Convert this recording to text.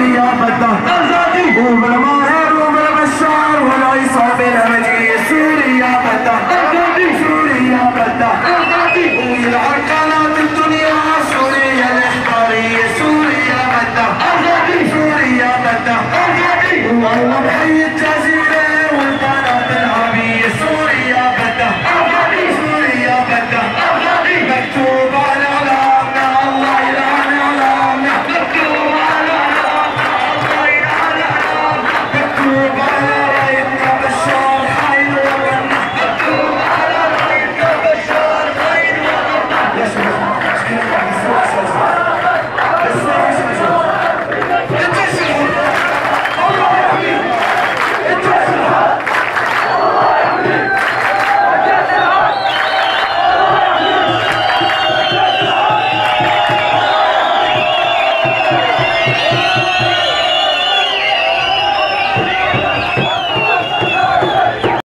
يا فتاة. Yeah!